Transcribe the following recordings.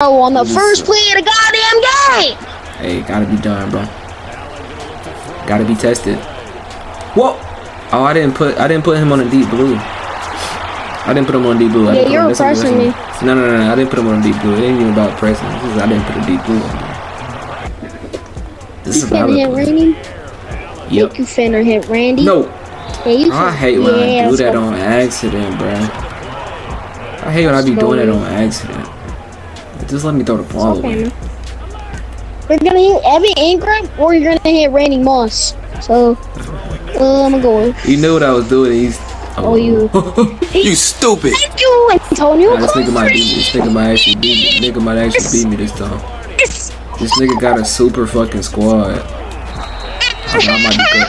on the first play of the goddamn game. Hey, gotta be done, bro. Gotta be tested. Whoa! Oh, I didn't put I didn't put him on a deep blue. I didn't put him on deep blue. I Yeah, you're is- pressing me. No, no, no, no. I didn't put him on deep blue. It ain't even about pressing. This is, I didn't put a deep blue on there. This You a finna hit. Randy? Yep. You finna hit Randy? No. Yeah, you I hate when yeah, I do that on accident, bro. I hate when I be doing that on Slowly. Accident. Just let me throw the ball Okay, away. We're gonna hit Evan Engram or you're gonna hit Randy Moss. So, uh, I'm gonna go with. You knew what I was doing. He's. Oh, you. You stupid. Thank you, Antonio. Nah, this nigga might beat me. This nigga might actually beat me. Nigga might actually beat me this time. This nigga got a super fucking squad. Okay, I might be good.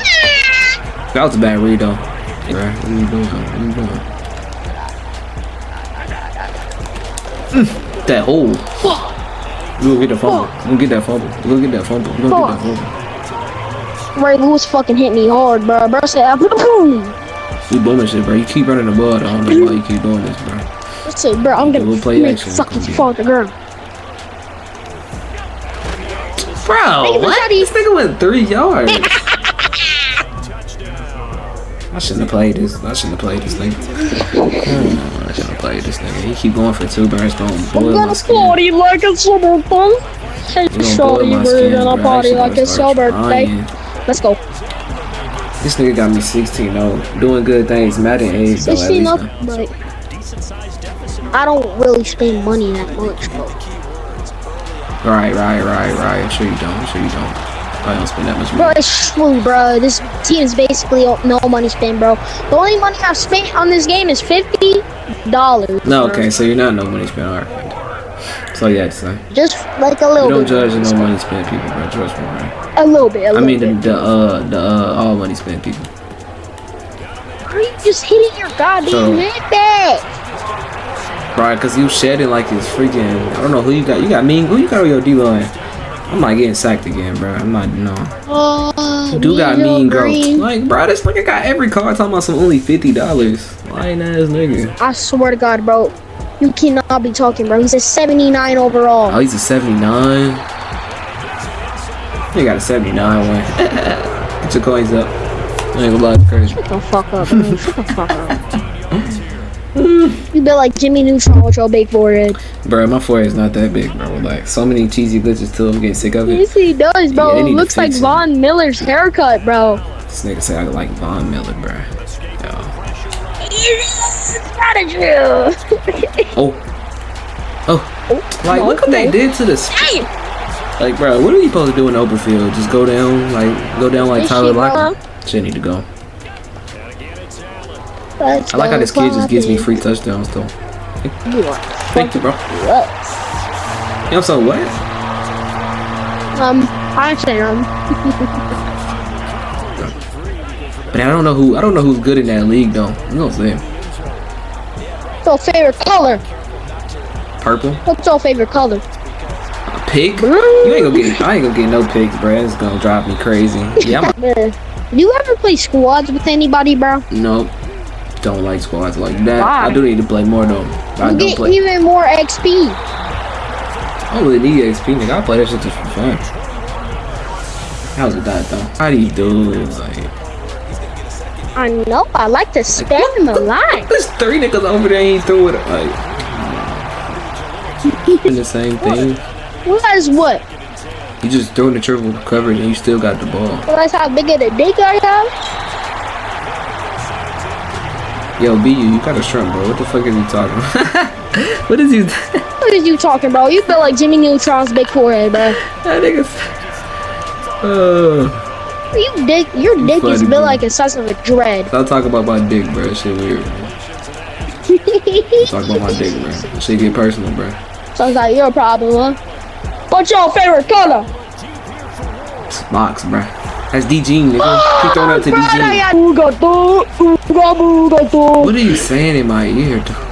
That was a bad read though. Bruh, what are you doing? What are you doing? Mm, that hole. You gonna get the fumble. You gonna get that fumble. You gonna get that fumble. You gonna get that fumble. Ray Lewis fucking hit me hard, bro. Bro said, boom. You booming shit, bro. You keep running the ball. I don't know why you keep doing this, bro. That's it, bro. I'm we'll gonna play make action. fucking Okay. fall to the ground. Bro, what? Daddy. This nigga went three yards. I shouldn't have played this. I shouldn't have played this nigga. Have played this nigga. He keep going for two burns, going I'm my gonna skin. party like it's your birthday. Hey, You gonna shorty, we're gonna party like gonna it's start your birthday. Let's go. This nigga got me 16 0. Doing good things. Madden age though, at 16 least. up, but I don't really spend money that much, bro. Right, right, right, right. I'm sure you don't. I'm sure you don't. Probably don't spend that much Bro, it's true, bro. This team is basically no money spent, bro. The only money I've spent on this game is fifty dollars. No, okay, so you're not no money spent. Alright. So yeah, son. Just like a little don't bit. judge no money spent people, bro. Trust me, right? A little bit. A I little mean the, bit. the uh the uh all money spent people. Are you just hitting your goddamn So- head back? Right, cause you shedding like it's freaking. I don't know who you got. You got mean. Who you got on your D line? I'm not getting sacked again, bro. I'm not. No. Oh, Do got mean girl. Green. Like, bro, this nigga got every card talking about some only fifty dollars. Lying ass nigga. I swear to God, bro. You cannot be talking, bro. He's a 79 overall. Oh, he's a 79. He got a 79 win. Get your coins up. I ain't gonna lie, crazy. Shut the fuck up, man. Shut the fuck up. You built like Jimmy Neutron with your big forehead. Bro, my forehead's not that big, bro. Like, so many cheesy glitches till I'm getting sick of it. Yes, he does, bro. Yeah, it looks like it. Von Miller's haircut, bro. This nigga said I like Von Miller, bro. Yo. It's not a true. Oh. Oh. Like, no, look what they did to the. Like, bro, what are you supposed to do in Oberfield? Just go down, like, go down like Tyler shit, Lockett? Shit need to go. Let's I like how this kid just gives me free touchdowns, though. Thank you, bro. What? You know, so what? Um, I say um. But I don't know who. I don't know who's good in that league, though. You know what I'm saying? What's your favorite color? Purple. What's your favorite color? A pig? You ain't gonna get. I ain't gonna get no pigs, bro. It's gonna drive me crazy. Yeah, I'm. Uh, you ever play squads with anybody, bro? Nope. Don't like squads like that. Why? I do need to play more though. I You don't get play. even more XP. I don't really need XP, nigga. I play that shit just for fun. How's it that though? How do you do it? Like, I know. I like to spam the line. there's three niggas over there. He threw it like. Doing the same thing. What is what? You just throwing the triple coverage and you still got the ball. That's how big of a dick I have? Yo, BU, you got a shrimp, bro. What the fuck is he talking about? what is he? What is you talking, bro? You feel like Jimmy Neutron's big forehead, bro. that nigga's. Uh, You dick, your dick is built like the size of a dread. stop talking about my dick, bro. That shit weird. Talk about my dick, bro. That shit get personal, bro. Sounds like your problem, huh? What's your favorite color? Box, bro. That's DG, nigga. Keep throwing that to DG. What are you saying in my ear, dog?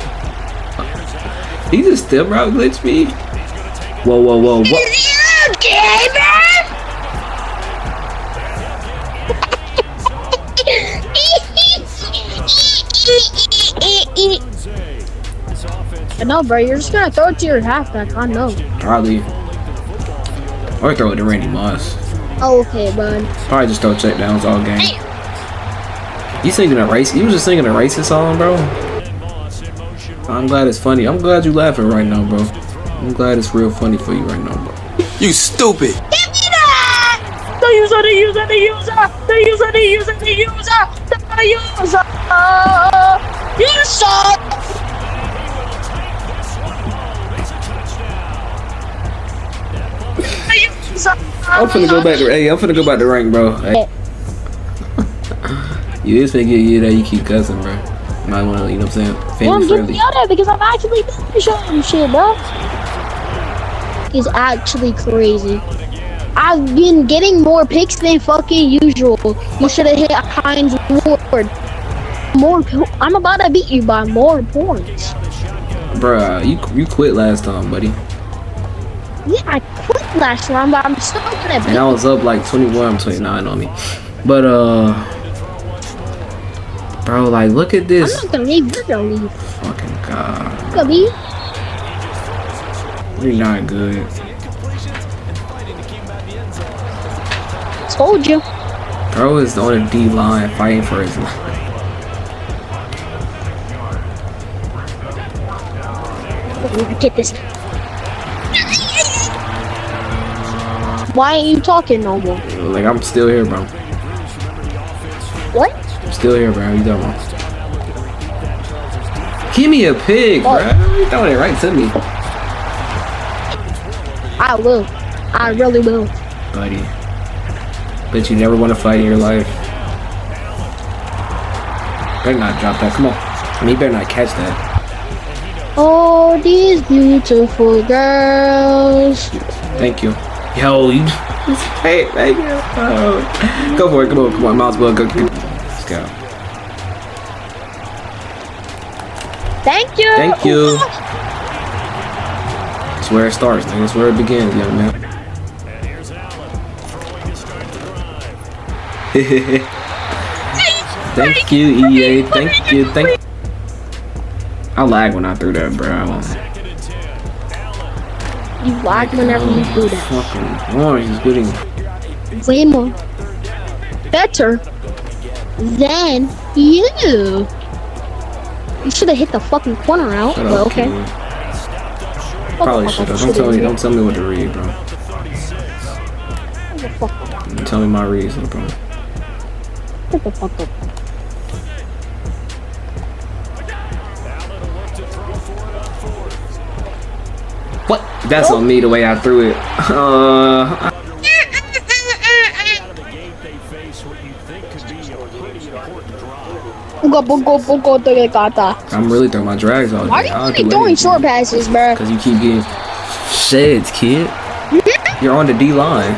He just still route glitch me. Whoa, whoa, whoa, what? I know, bro. You're just gonna throw it to your halfback. I know. Probably. Or throw it to Randy Moss. Oh, okay, bud. Probably just throw checkdowns all game. Hey. You singing a race? You was just singing a racist song, bro. I'm glad it's funny. I'm glad you're laughing right now, bro. I'm glad it's real funny for you right now, bro. You stupid. Give me that! The user, the user, the user, the user, the user, the user, the user. You suck. The user. I'm finna go back to hey, I'm finna go back to rank, bro. Hey. You is finna get you that you keep cussing, bro. Might wanna, you know what I'm saying? Yeah, I'm getting friendly. out there because I'm actually showing shit, bro. It's actually crazy. I've been getting more picks than fucking usual. You should have hit Hines Ward. More. I'm about to beat you by more points. Bruh, you you quit last time, buddy. Yeah, I quit last round, but I'm still gonna And I was up like 21, 29 on me. But uh Bro, like look at this. I'm not gonna leave. You're gonna leave. Fucking god. You're leave. You're not good. Told you. Bro is on the D line fighting for his life. Get this. Why ain't you talking no more? Like I'm still here, bro. I'm still here, bro. You done about? Give me a pig, bro. You throwing it right to me, I will. I really will. buddy. Bet you never want to fight in your life. Better not drop that. Come on. I mean, you better not catch that. Oh, these beautiful girls. Thank you. Yo, you. Hey, thank you. Oh. Go for it. Come on, come on. Might as well go. Go. Thank you. Thank you. That's where it starts, man. That's where it begins, young man. Thank you, EA. Thank you. Thank. I lag when I threw that, bro. You lag whenever you do that. Fucking orange is getting. Way more better than you. You should have hit the fucking corner out, Shut but up, okay. kid. Probably should have. Don't tell me. Don't tell me what to read, bro. Shut the fuck up. Don't tell me my reason, bro. Shut the fuck up. What? That's on me the way I threw it. Uh, Bugo, tige, kata. I'm really throwing my drags all Why I'll you throwing short passes, bro? Cause you keep getting sheds, kid. You're on the D line.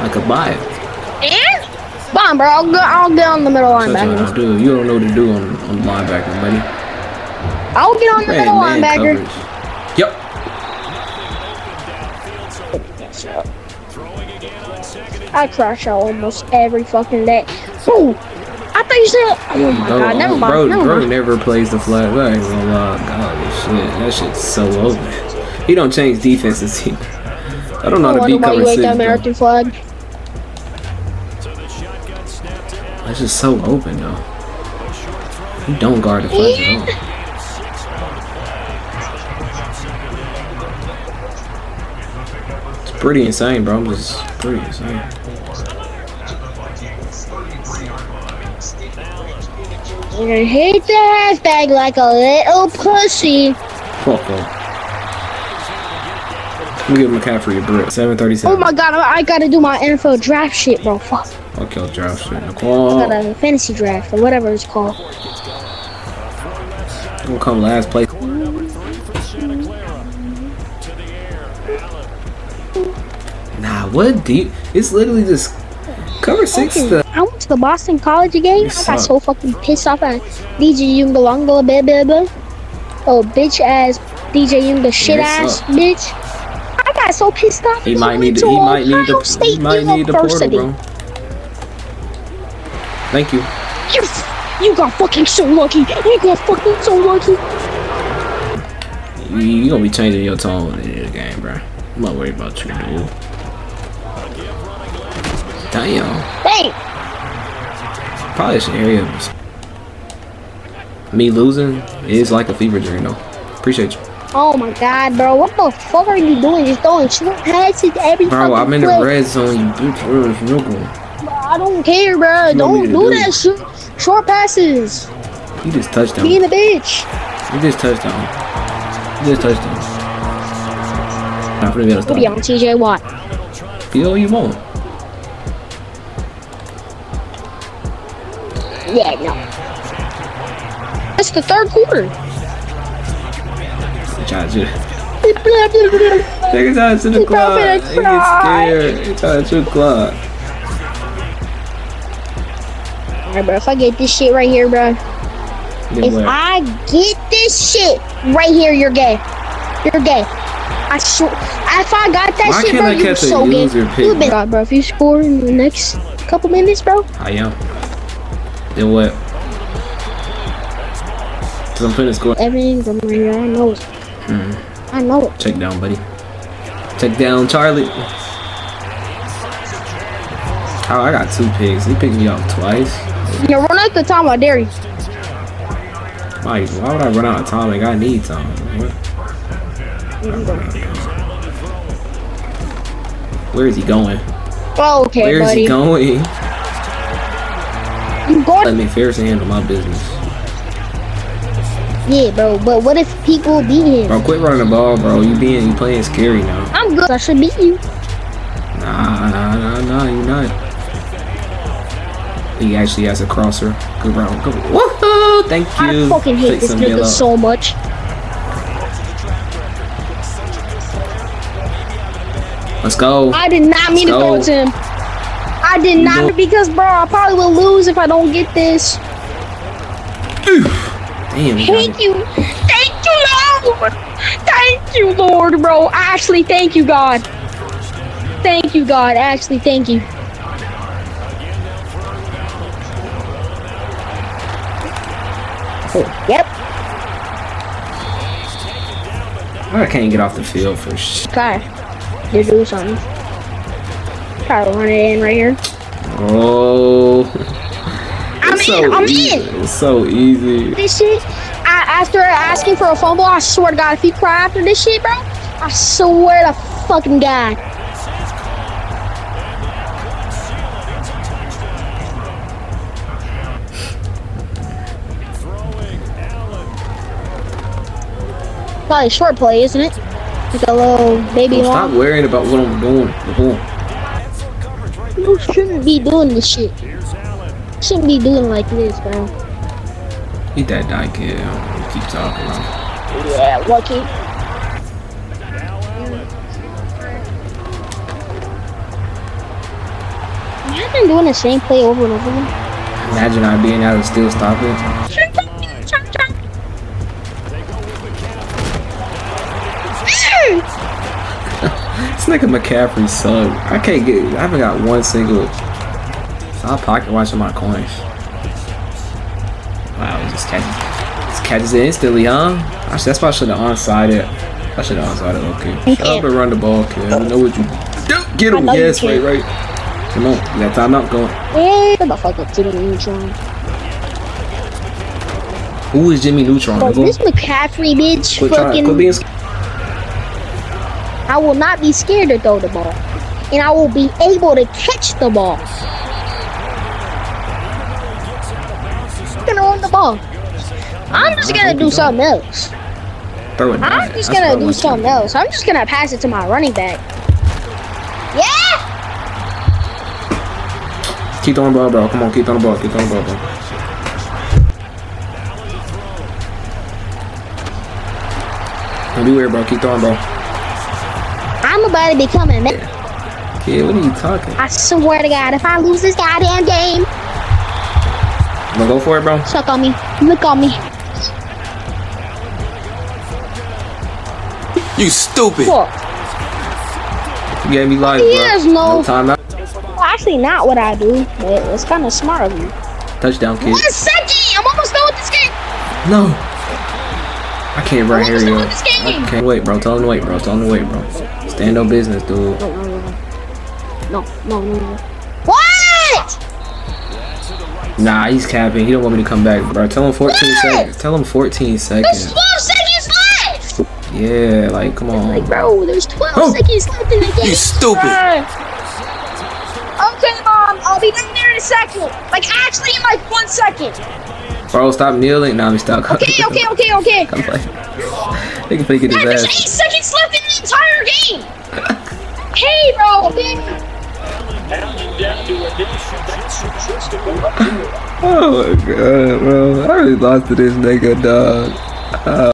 I could buy it. And? Bomb, bro. I'll go. I'll get on the middle linebacker. do. You don't know what to do on, on linebacker, buddy. I'll get on the Man, middle man linebacker. coverage. Yep. I crash out almost every fucking day. Ooh, I thought you said. Oh my Bro, god, never mind. bro, never bro mind. never plays the flag. I ain't gonna lie. God, shit. That shit's so open. He don't change defenses either. I don't know how to beat cover six. that. American flag. That's just so open though. You don't guard the flag at all. It's pretty insane, bro. I'm just pretty insane. You're gonna hit the halfback like a little pussy. Fuck up. Let me give McCaffrey a brick. 737. Oh my god, I gotta do my NFL draft shit, bro. Fuck. Fuck your draft shit. I got a fantasy draft or whatever it's called. Gonna come last place. Nah, what deep? It's literally just cover six Okay, stuff. I went to the Boston College game. You I suck. got so fucking pissed off at DJ Yungalonga, blah, blah, blah. Oh, bitch ass DJ Yunga shit Yeah, ass suck. bitch. I got so pissed off. He might need. to The, he might need the. He might need the portal, bro. Thank you. You, you got fucking so lucky. You got fucking so lucky. You, you gonna be changing your tone in the game, bro. I'm not worried about you, dude. Damn. Dang. Probably should area. Me losing is like a fever dream, though. Appreciate you. Oh my god, bro. What the fuck are you doing? Just throwing short passes every Bro, I'm in the red zone, you bitch. You going? play. I don't care, bro. me Don't do do? that shit. Short passes. You just touchdown. Being a bitch. You just touchdown. You just touchdown. I'm gonna be able to What be on TJ Watt? Feel you want. Yeah, no. That's the third quarter. Try to Niggas trying to the He clock. He get scared. He to the clock. Alright, bro. If I get this shit right here, bro. Then If what? I get this shit right here, you're gay. You're gay. I swear. If I got that Why shit, bro, you're so gay. user pick, You been, God, bro. If you score in the next couple minutes, bro, I am. Then what? Cause I'm putting a score. Engram right here. I know it. Mm. I know it. Check down, buddy. Check down, Charlie. Oh, I got two picks. He picked me off twice. You run out the time, I dare you. Mike, why would I run out of time? Like, I need time. Where is he going? Oh, okay, Where is buddy. he going? You. Let McPherson handle my business. Yeah, bro. But what if people beat him? Bro, quit running the ball, bro. You being, you playing scary now. I'm good. I should beat you. Nah, nah, nah, nah, you're not. He actually has a crosser. Good round. Go. Woohoo! Thank you. I fucking hate Take this nigga so much. Let's go. I did not mean to Let's throw go. it to him. I did not go. because, bro, I probably will lose if I don't get this. Damn. Thank you. Thank you, Lord. Thank you, Lord, bro. Ashley, thank you, God. Thank you, God. Ashley, thank you. Oh. Yep. Oh, I can't get off the field for sh. Try. You do something. Run it in right here. Oh. I'm It's in. I'm easy. in. It's so easy. This shit. I, after asking for a fumble, I swear to God, if you cry after this shit, bro, I swear to fucking God. Probably a short play, isn't it? Like a little baby Bro, stop worrying about what I'm doing. You shouldn't be doing this shit. Shouldn't be doing like this, bro. Eat that die kid. Keep talking. Bro. Yeah, lucky. Been doing the same play over and over again. Imagine I being able to still stop This nigga McCaffrey suck. I can't get. I haven't got one single. Stop pocket watching my coins. Wow, he just catches, just catches it instantly, huh? Actually, that's why I should have onside it. I should have onside it. Okay. Shut up and run the ball, kid. I know what you do. Get him. Yes, right, right. Come on, you got timeout going. Hey, the fuck up, Jimmy Neutron. Who is Jimmy Neutron? Nigga? this McCaffrey bitch Quit trying. Quit fucking. being. I will not be scared to throw the ball. And I will be able to catch the ball. I'm gonna run the ball. I'm just gonna do something else. I'm just That's what I gonna do want you to something else. I'm just gonna pass it to my running back. Yeah! Keep throwing the ball, bro. Come on, keep throwing the ball. Keep throwing the ball, bro. Don't be weird, bro. Keep throwing, bro. I'm about to become a man. Kid, what are you talking? I swear to God, if I lose this goddamn game, gonna go for it, bro? suck on me. Look on me. You stupid. Fuck. You gave me life, He bro. has no- timeout. Well, actually, not what I do, but it's kind of smart of you. Touchdown, kid. One second! I'm almost done with this game. No. I can't right here, yo. I can't wait, bro. Tell him to wait, bro. Tell him to wait, bro. Stand on business, dude. No, no, no, no, no. What? Nah, he's capping. He don't want me to come back, bro. Tell him 14 What? seconds. Tell him 14 seconds. There's seconds. 12 seconds left. Yeah, like, come on. Like, bro, there's 12 Oh. seconds left in the game. You stupid. Okay, mom, I'll be down there in a second. Like, actually, in like one second. Bro, stop kneeling. Nah, me stop. Okay, okay, okay, okay. They can fake it Yeah, there's eight seconds left in the entire game. hey, bro. Oh my god, bro. I really lost to this nigga, dog. Uh,